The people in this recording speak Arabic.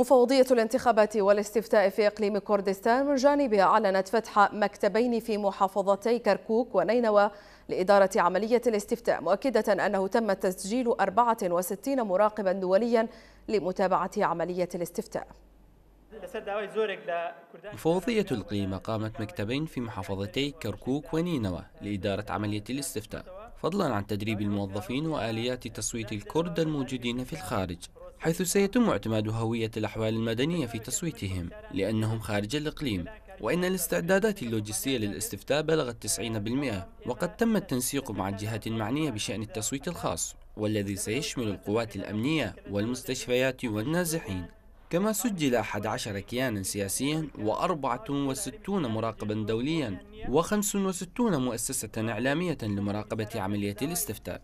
مفوضية الانتخابات والاستفتاء في إقليم كردستان من جانبها أعلنت فتح مكتبين في محافظتي كركوك ونينوى لإدارة عملية الاستفتاء مؤكدة أنه تم تسجيل 64 مراقبا دوليا لمتابعة عملية الاستفتاء. مفوضية الإقليم قامت مكتبين في محافظتي كركوك ونينوى لإدارة عملية الاستفتاء فضلا عن تدريب الموظفين وآليات تصويت الكرد الموجودين في الخارج. حيث سيتم اعتماد هوية الأحوال المدنية في تصويتهم لأنهم خارج الإقليم وإن الاستعدادات اللوجستية للاستفتاء بلغت 90% وقد تم التنسيق مع الجهات المعنية بشأن التصويت الخاص والذي سيشمل القوات الأمنية والمستشفيات والنازحين. كما سجل 11 كيانا سياسيا و64 مراقبا دوليا و65 مؤسسة إعلامية لمراقبة عملية الاستفتاء.